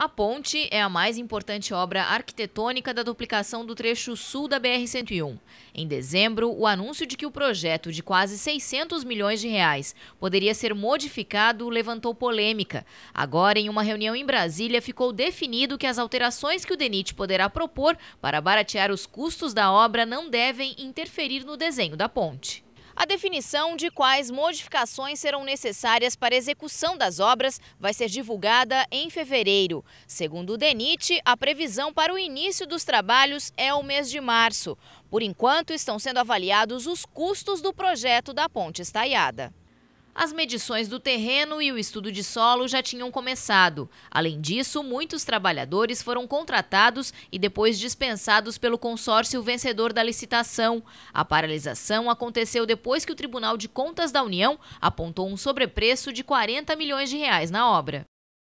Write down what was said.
A ponte é a mais importante obra arquitetônica da duplicação do trecho sul da BR-101. Em dezembro, o anúncio de que o projeto de quase 600 milhões de reais poderia ser modificado levantou polêmica. Agora, em uma reunião em Brasília, ficou definido que as alterações que o DENIT poderá propor para baratear os custos da obra não devem interferir no desenho da ponte. A definição de quais modificações serão necessárias para execução das obras vai ser divulgada em fevereiro. Segundo o DENIT, a previsão para o início dos trabalhos é o mês de março. Por enquanto, estão sendo avaliados os custos do projeto da ponte estaiada. As medições do terreno e o estudo de solo já tinham começado. Além disso, muitos trabalhadores foram contratados e depois dispensados pelo consórcio vencedor da licitação. A paralisação aconteceu depois que o Tribunal de Contas da União apontou um sobrepreço de 40 milhões de reais na obra.